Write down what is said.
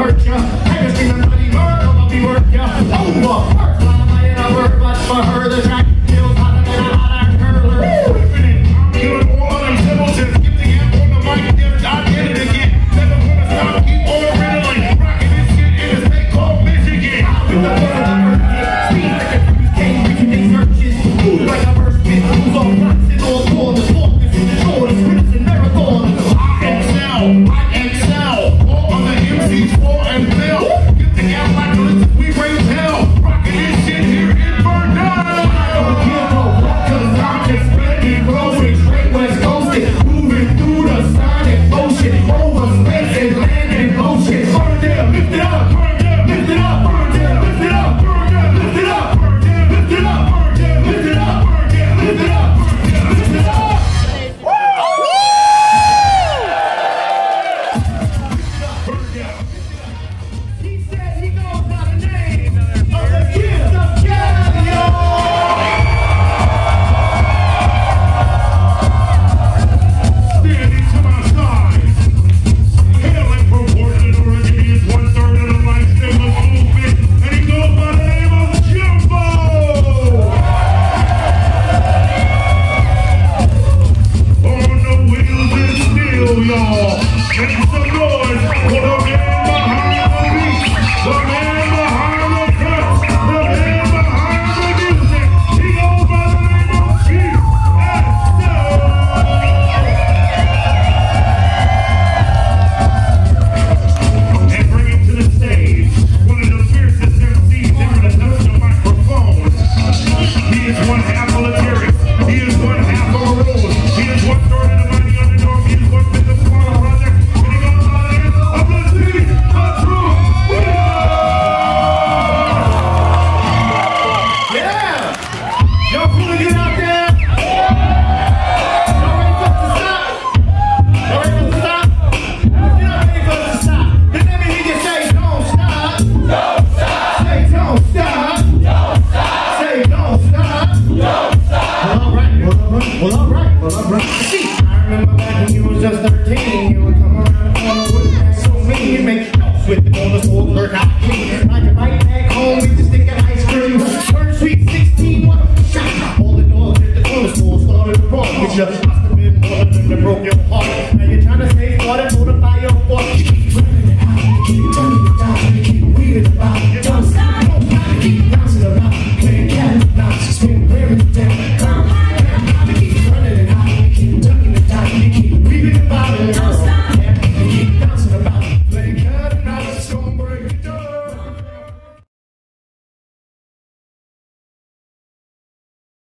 hurt ya. Haters think I'm bloody murder, but we work ya. Over. First I but the track feels hotter than a hot iron curler. I'm killing all them get the on the mic, it, it again. Never gonna stop, keep on riddling. This shit in a state called Michigan. I'll the like a like a all the. I am I am I remember back when you was just 13, you would come around corner with that so mean. You make off with the bonus old lurk.